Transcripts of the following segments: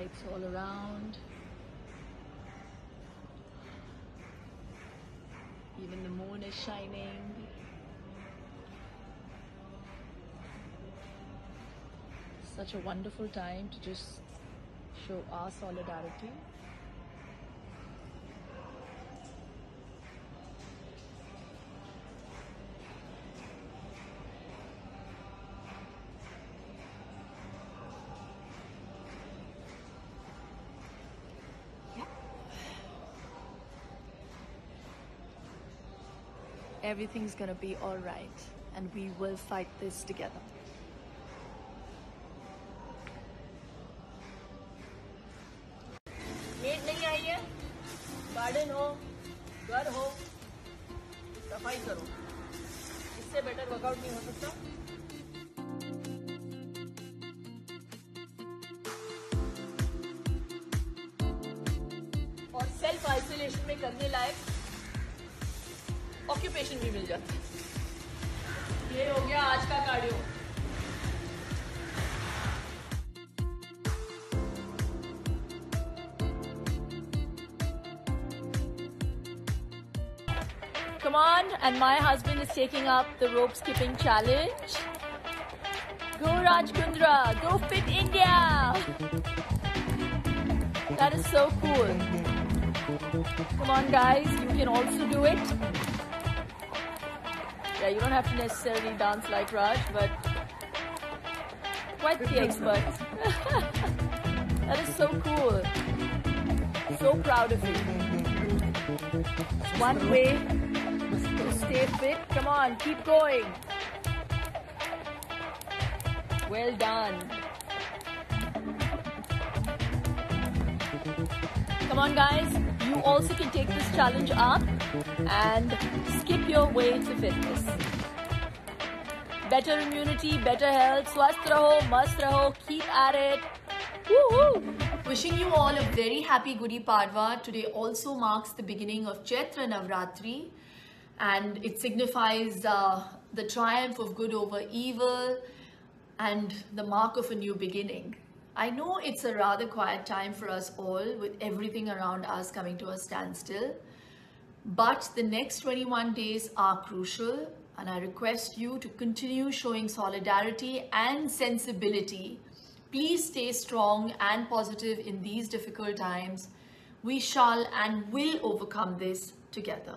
Lights all around. Even the moon is shining. Such a wonderful time to just show our solidarity. Everything's gonna be alright, and we will fight this together. NEET नहीं आई है garden हो घर हो सफाई करो इससे better workout नहीं हो सकता और सेल्फ आइसोलेशन में करने लायक ऑक्यूपेशन भी मिल जाता है ये हो गया आज का cardio Come on, and my husband is taking up the rope skipping challenge. Go Raj Kundra, go Fit India! That is so cool. Come on, guys, you can also do it. Yeah, you don't have to necessarily dance like Raj, but quite the expert. that is so cool. So proud of you. One way to stay fit. Come on, keep going. Well done. Come on, guys. You also can take this challenge up and skip your way to fitness. Better immunity, better health. Swasth raho, mast raho. Keep at it. Woohoo! Wishing you all a very happy Gudi Padwa. Today also marks the beginning of Chaitra Navratri and it signifies uh, the triumph of good over evil and the mark of a new beginning. I know it's a rather quiet time for us all with everything around us coming to a standstill, but the next 21 days are crucial and I request you to continue showing solidarity and sensibility. Please stay strong and positive in these difficult times. We shall and will overcome this together.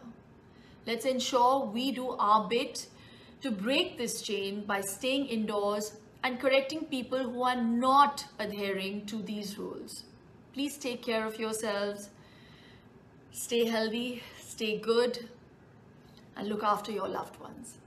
Let's ensure we do our bit to break this chain by staying indoors and correcting people who are not adhering to these rules. Please take care of yourselves, stay healthy, stay good, and look after your loved ones.